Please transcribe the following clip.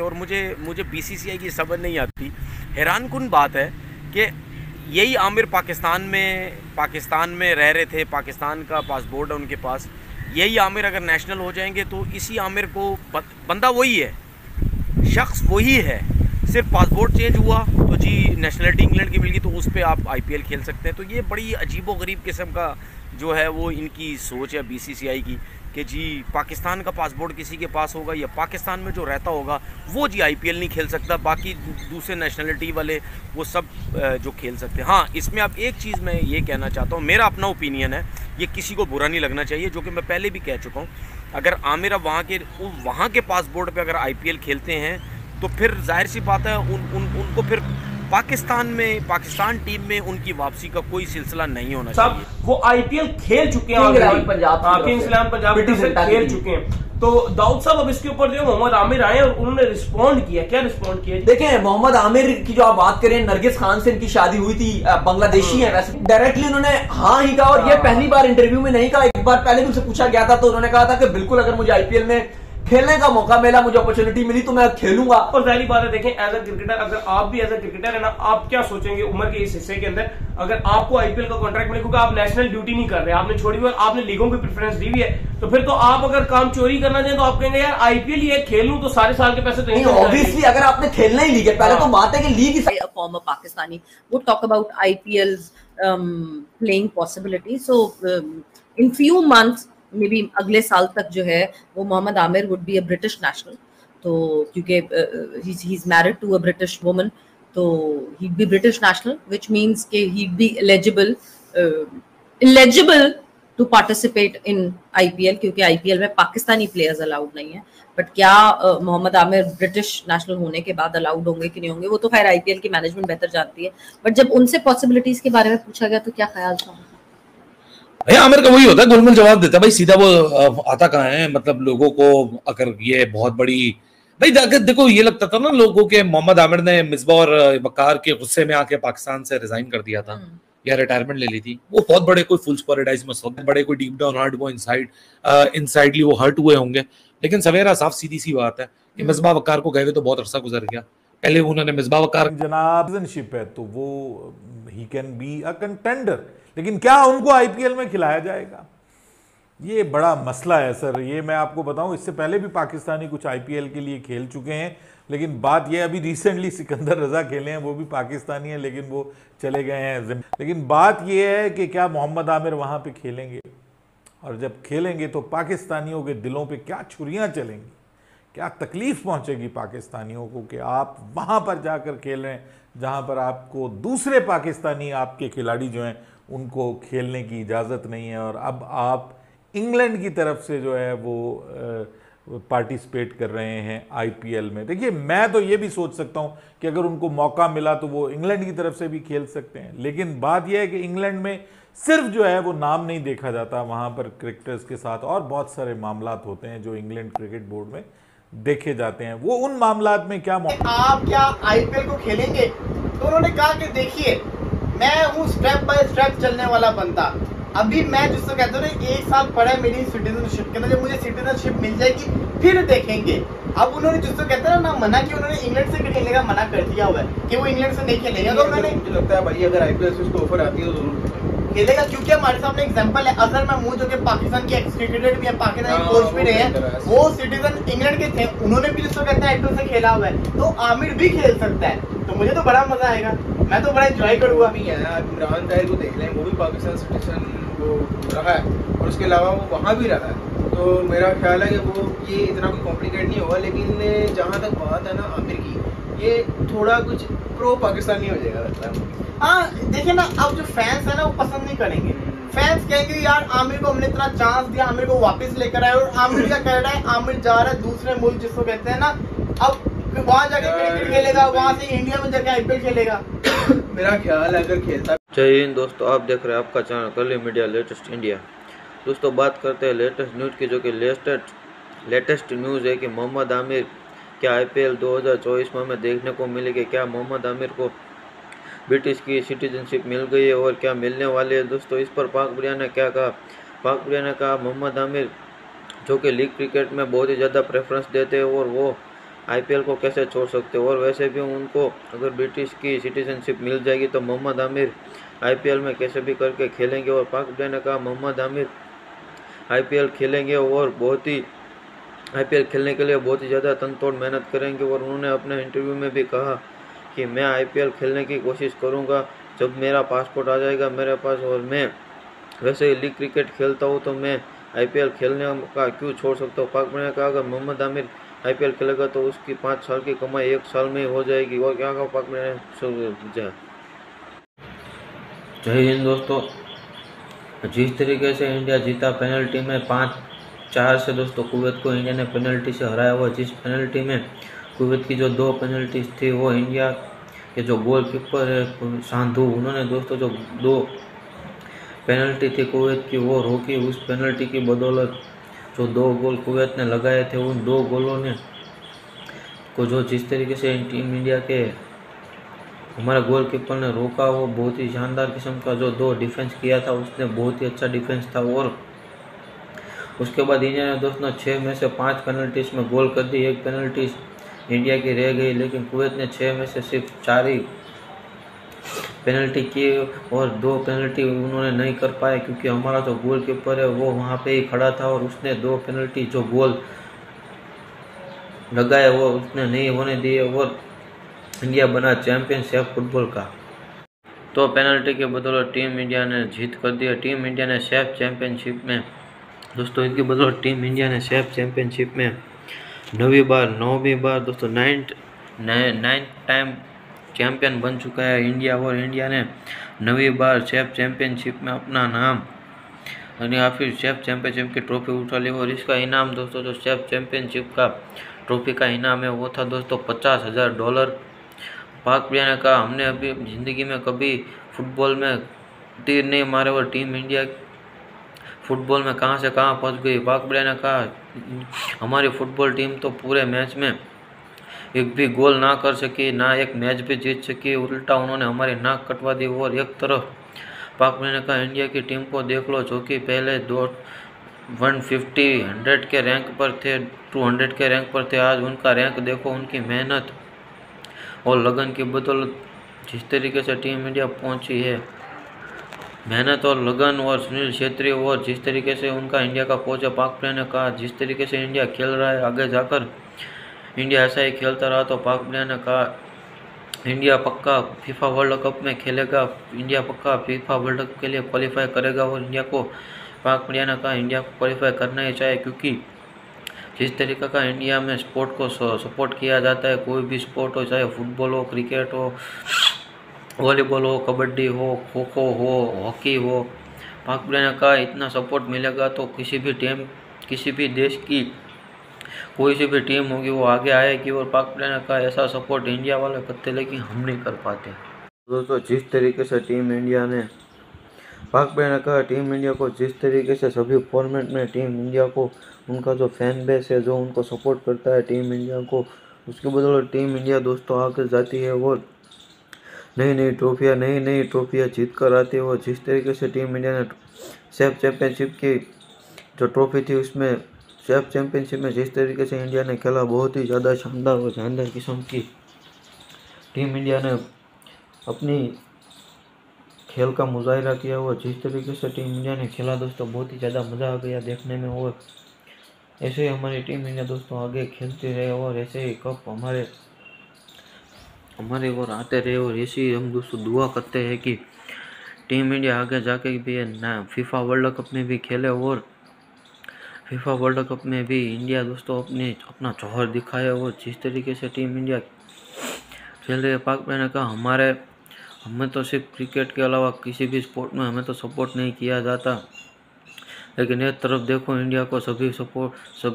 के और मुझे मुझे बीसीसीआई की समझ नहीं आती। हैरान कन बात है कि यही आमिर पाकिस्तान में पाकिस्तान में रह रहे थे, पाकिस्तान का पासपोर्ट है उनके पास। यही आमिर अगर नेशनल हो जाएँगे तो इसी आमिर को बंदा वही है। शख्स वही है। सिर्फ़ पासपोर्ट चेंज हुआ तो जी नेशनलिटी इंग्लैंड की मिल गई तो उस पर आप आईपीएल खेल सकते हैं। तो ये बड़ी अजीब किस्म का जो है वो इनकी सोच है बीसीसीआई की कि जी पाकिस्तान का पासपोर्ट किसी के पास होगा या पाकिस्तान में जो रहता होगा वो जी आईपीएल नहीं खेल सकता बाकी दूसरे नेशनलिटी वाले वो सब जो खेल सकते हैं। हाँ इसमें अब एक चीज़ मैं ये कहना चाहता हूँ मेरा अपना ओपिनियन है ये किसी को बुरा नहीं लगना चाहिए जो कि मैं पहले भी कह चुका हूँ। अगर आमिर अब वहाँ के वहाँ के पासपोर्ट पर अगर आईपीएल खेलते हैं तो फिर ज़ाहिर सी बात है उन, उन उनको फिर पाकिस्तान में पाकिस्तान टीम में उनकी वापसी का कोई सिलसिला नहीं होना चाहिए। वो आईपीएल खेल चुके हैं पंजाब पंजाब खेल चुके हैं। तो दाऊद साहब अब इसके ऊपर जो मोहम्मद आमिर आए और उन्होंने रिस्पॉन्ड किया। क्या रिस्पॉन्ड किया देखें मोहम्मद आमिर की जो आप बात करें नरगिस खान से इनकी शादी हुई थी बांग्लादेशी है वैसे। डायरेक्टली उन्होंने हाँ ही कहा और ये हाँ। पहली बार इंटरव्यू में नहीं कहा एक बार पहले भी उनसे पूछा गया था तो उन्होंने कहा था कि बिल्कुल अगर मुझे आईपीएल में खेलने का मौका मिला मुझे अपॉर्चुनिटी मिली तो मैं खेलूँगा। और पहली बात है देखें एज अ क्रिकेटर अगर आप भी एज अ क्रिकेटर है ना आप क्या सोचेंगे उम्र के इस हिस्से के अंदर? अगर आपको आईपीएल का कॉन्ट्रैक्ट मिले क्योंकि आप नेशनल ड्यूटी नहीं कर रहे आपने छोड़ी हुई आपने लीगों की प्रेफरेंस दी हुई है तो फिर तो आप अगर काम चोरी करना चाहें तो आप कहेंगे यार आईपीएल ये खेल लू तो सारे साल के पैसे तो नहीं ऑब्वियसली अगर आपने खेलना ही लीग है पहले तो हाँ। बात है कि लीग ही फॉर्मर पाकिस्तानी वो talk about IPL playing possibility so in few months maybe अगले साल तक जो है, वो Mohammad Aamir would be a British national तो क्योंकि he is married to a British woman तो he be British national which means के he be eligible eligible to participate in IPL क्योंकि आईपीएल में पाकिस्तानी प्लेयर्स अलाउड नहीं है. But क्या Mohammad Amir British national होने के बाद अलाउड होंगे कि नहीं होंगे? वो तो खैर आईपीएल की मैनेजमेंट बेहतर जानती है. बट जब उनसे पॉसिबिलिटीज के बारे में पूछा गया तो क्या ख्याल था? भाई आमिर का वही होता है गुलमल जवाब देता है भाई सीधा वो आता कहाँ है मतलब लोगों को अगर ये बहुत बड़ी भाई अगर देखो ये लगता था ना लोगों के मोहम्मद आमिर ने मिसबा और वकार के गुस्से में आके पाकिस्तान से रिजाइन कर दिया था हम्म। या रिटायरमेंट ले ली थी वो बहुत बड़े कोई फुल पैराडाइज में सब बड़े कोई डीप डाउन हर्ट वो इनसाइड इनसाइडली वो हर्ट हुए होंगे लेकिन सवेरा साफ़ सीधी सी बात है कि हम्म। मिसबा वकार को गए हुए तो बहुत अरसा गुजर गया पहले उन्होंने मिसबा वकार जनाब है तो वो he can be a contender लेकिन क्या उनको आईपीएल में खिलाया जाएगा? ये बड़ा मसला है, सर। ये मैं आपको बताऊँ, इससे पहले भी पाकिस्तानी कुछ आईपीएल के लिए खेल चुके हैं, लेकिन बात ये अभी रिसेंटली सिकंदर रजा खेले हैं, वो भी पाकिस्तानी है, लेकिन वो चले गए हैं लेकिन बात ये है कि क्या मोहम्मद आमिर वहाँ पे खेलेंगे? और जब खेलेंगे तो पाकिस्तानियों के दिलों पे क्या छुरियाँ चलेंगी? क्या तकलीफ़ पहुँचेगी पाकिस्तानियों को कि आप वहाँ पर जाकर खेल रहे हैं, जहाँ पर आपको दूसरे पाकिस्तानी आपके खिलाड़ी जो हैं, उनको खेलने की इजाज़त नहीं है और अब आप इंग्लैंड की तरफ़ से जो है वो पार्टिसिपेट कर रहे हैं आईपीएल में। देखिए, मैं तो ये भी सोच सकता हूँ कि अगर उनको मौका मिला तो वो इंग्लैंड की तरफ़ से भी खेल सकते हैं। लेकिन बात यह है कि इंग्लैंड में सिर्फ़ जो है वो नाम नहीं देखा जाता वहाँ पर क्रिकेटर्स के साथ और बहुत सारे मामला होते हैं जो इंग्लैंड क्रिकेट बोर्ड में। देखे जाते हैं। वो उन मामला में क्या आप क्या आईपीएल को खेलेंगे? तो उन्होंने कहा कि देखिए, मैं हूँ स्टेप बाय स्टेप चलने वाला बनता अभी मैं जिसको कहता हूँ एक साल पढ़ा मेरी सिटीजनशिप के अंदर, जब मुझे सिटीजनशिप मिल जाएगी, फिर देखेंगे। अब उन्होंने जिसको कहते हैं ना मना किया उन्होंने इंग्लैंड से खेलने का मना कर दिया हुआ है कि वो इंग्लैंड से नहीं खेलेगा। तो उन्होंने मुझे लगता है भाई अगर आईपीएल से उसको ऑफ़र आती है तो ज़रूर। खेलेगा क्योंकि हमारे सामने एग्जांपल है अजहर महमूद जो कि पाकिस्तान के एक्स क्रिकेटर भी है पाकिस्तान के कोच हाँ, भी रहे हैं वो सिटीजन इंग्लैंड के थे उन्होंने भी जिसको कहते हैं आईपीएल से खेला हुआ है तो आमिर भी खेल सकता है। तो मुझे तो बड़ा मज़ा आएगा। मैं तो बड़ा एंजॉय करूँगा। भी है इमरान ताहिर को देख लें वो भी पाकिस्तान सिटीजन वो रहा है और उसके अलावा वो वहाँ भी रहा है। तो मेरा ख्याल है कि वो ये इतना कोई कॉम्प्लिकेट नहीं होगा लेकिन जहाँ तक बात है ना आमिर की ये थोड़ा कुछ प्रो पाकिस्तानी हो जाएगा लगता है हाँ देखिए ना अब जो फैंस है ना वो पसंद नहीं करेंगे। फैंस कहेंगे यार आमिर को हमने इतना चांस दिया आमिर को वापस लेकर आए और आमिर क्या कह रहा है आमिर जा रहा है दूसरे मुल्क जिसको कहते हैं ना अब वहाँ जाके क्रिकेट खेलेगा वहाँ से इंडिया में जाके आईपीएल खेलेगा। मेरा ख्याल है अगर खेलता जय हिंद दोस्तों आप देख रहे हैं आपका चैनल कली मीडिया लेटेस्ट इंडिया दोस्तों, बात करते हैं लेटेस्ट न्यूज़ की, जो कि लेटेस्ट लेटेस्ट न्यूज़ है कि मोहम्मद आमिर क्या आईपीएल 2024 में हमें देखने को मिलेगी क्या मोहम्मद आमिर को ब्रिटिश की सिटीजनशिप मिल गई है और क्या मिलने वाली है। दोस्तों, इस पर पाक बुरिया ने क्या कहा? पाक बुरिया ने कहा, मोहम्मद आमिर जो कि लीग क्रिकेट में बहुत ही ज़्यादा प्रेफरेंस देते हैं और वो आईपीएल को कैसे छोड़ सकते और वैसे भी उनको अगर ब्रिटिश की सिटीजनशिप मिल जाएगी तो मोहम्मद आमिर आईपीएल में कैसे भी करके खेलेंगे। और पाक प्लेयर ने कहा, मोहम्मद आमिर आईपीएल खेलेंगे और बहुत ही आईपीएल खेलने के लिए बहुत ही ज़्यादा तनतोड़ मेहनत करेंगे और उन्होंने अपने इंटरव्यू में भी कहा कि मैं आईपीएल खेलने की कोशिश करूँगा, जब मेरा पासपोर्ट आ जाएगा मेरे पास और मैं वैसे ही लीग क्रिकेट खेलता हूँ तो मैं आईपीएल खेलने का क्यों छोड़ सकता हूँ? पाक ने कहा, अगर मोहम्मद आमिर आईपीएल खेलेगा तो उसकी पाँच साल की कमाई एक साल में ही हो जाएगी। और क्या कहा पाक ने? जय हिंद दोस्तों। जिस तरीके से इंडिया जीता पेनल्टी में पाँच, चार से दोस्तों कुवैत को इंडिया ने पेनल्टी से हराया हुआ। जिस पेनल्टी में कुवैत की जो दो पेनल्टीज थी, वो इंडिया के जो गोल कीपर है, सांधु, उन्होंने दोस्तों जो दो पेनल्टी थी कुवैत की, वो रोकी। उस पेनल्टी की बदौलत जो दो गोल कुवैत ने लगाए थे, उन दो गोलों ने को जो जिस तरीके से टीम इंडिया के हमारा गोल कीपर ने रोका, वो बहुत ही शानदार किस्म का जो दो डिफेंस किया था, उसने बहुत ही अच्छा डिफेंस था और उसके बाद इंडिया ने दोस्तों छः में से पाँच पेनल्टीज में गोल कर दी। एक पेनल्टी इंडिया की रह गई, लेकिन कुवैत ने छः में से सिर्फ़ चार ही पेनल्टी की और दो पेनल्टी उन्होंने नहीं कर पाए, क्योंकि हमारा जो गोल कीपर है, वो वहाँ पे ही खड़ा था और उसने दो पेनल्टी जो गोल लगाए, वो उसने नहीं होने दिए और इंडिया बना चैंपियनशिप फुटबॉल का। तो पेनल्टी के बदौलत टीम इंडिया ने जीत कर दिया टीम इंडिया ने सेफ़ चैंपियनशिप में दोस्तों, इसके बदौलत टीम इंडिया ने सेफ़ चैंपियनशिप में नौवीं बार नौवीं बार, दोस्तों, नाइन्थ नाइन्थ टाइम चैंपियन बन चुका है इंडिया और इंडिया ने नवी बार शेफ चैंपियनशिप में अपना नाम यानी या फिर शेफ चैंपियनशिप की ट्रॉफी उठा ली और इसका इनाम, दोस्तों, जो शेफ चैंपियनशिप का ट्रॉफी का इनाम है, वो था, दोस्तों, पचास हज़ार डॉलर पाक प्रिया ने कहा, हमने अभी ज़िंदगी में कभी फुटबॉल में तीर नहीं मारे और टीम इंडिया फुटबॉल में कहाँ से कहाँ पहुँच गई। पाक प्रिया ने कहा, हमारी फुटबॉल टीम तो पूरे मैच में एक भी गोल ना कर सकी, ना एक मैच भी जीत सकी, उल्टा उन्होंने हमारी नाक कटवा दी और एक तरफ़ पाक प्रिया ने कहा, इंडिया की टीम को देख लो, जो कि पहले दो वन फिफ्टी हंड्रेड के रैंक पर थे, टू हंड्रेड के रैंक पर थे, आज उनका रैंक देखो, उनकी मेहनत और लगन की बदौलत जिस तरीके से टीम इंडिया पहुँची है, मेहनत और लगन और सुनील छेत्री और जिस तरीके से उनका इंडिया का कोच है, पाक प्लेयर ने कहा, जिस तरीके से इंडिया खेल रहा है, आगे जाकर इंडिया ऐसा ही खेलता रहा तो पाक प्लेयर ने कहा, इंडिया पक्का फीफा वर्ल्ड कप में खेलेगा, इंडिया पक्का फीफा वर्ल्ड कप के लिए क्वालिफाई करेगा और इंडिया को, पाक प्लेयर ने कहा, इंडिया को क्वालिफाई करना ही चाहिए, क्योंकि जिस तरीके का इंडिया में स्पोर्ट को सपोर्ट किया जाता है, कोई भी स्पोर्ट हो, चाहे फुटबॉल हो क्रिकेट हो वॉलीबॉल हो, कबड्डी हो खो खो हो हॉकी हो, पाक प्लेयर का इतना सपोर्ट मिलेगा तो किसी भी टीम किसी भी देश की कोई सी भी टीम होगी, वो आगे आएगी और पाक प्लेयर का ऐसा सपोर्ट इंडिया वाले करते लेकिन हम नहीं कर पाते। दोस्तों, जिस तरीके से टीम इंडिया ने पाक प्लेयर ने कहा टीम इंडिया को जिस तरीके से सभी फॉर्मेट में टीम इंडिया को, उनका जो फ़ैन बेस है, जो उनको सपोर्ट करता है टीम इंडिया को, उसके बदौलत टीम इंडिया दोस्तों आकर जाती है और नई नई ट्रॉफियाँ नई नई ट्रॉफियाँ जीत कर आती है। और जिस तरीके से टीम इंडिया ने सेफ़ चैम्पियनशिप की जो ट्रॉफी थी, उसमें सेफ़ चैंपियनशिप में जिस तरीके से इंडिया ने खेला, बहुत ही ज़्यादा शानदार और शानदार किस्म की टीम इंडिया ने अपनी खेल का मुजाहरा किया हुआ, जिस तरीके से टीम इंडिया ने खेला दोस्तों, बहुत ही ज़्यादा मज़ा आ गया देखने में और ऐसे ही हमारी टीम इंडिया दोस्तों आगे खेलती रहे और ऐसे ही कप हमारे हमारे और आते रहे और ऐसे हम दोस्तों दुआ करते हैं कि टीम इंडिया आगे जाके भी ना फीफा वर्ल्ड कप में भी खेले और फीफा वर्ल्ड कप में भी इंडिया दोस्तों अपने, अपना जौहर दिखाया और जिस तरीके से टीम इंडिया खेल रही है, पाक मैंने कहा हमारे हमें तो सिर्फ़ क्रिकेट के अलावा किसी भी स्पोर्ट में हमें तो सपोर्ट नहीं किया जाता। लेकिन एक तरफ़ देखो इंडिया को सभी सपोर्ट, सब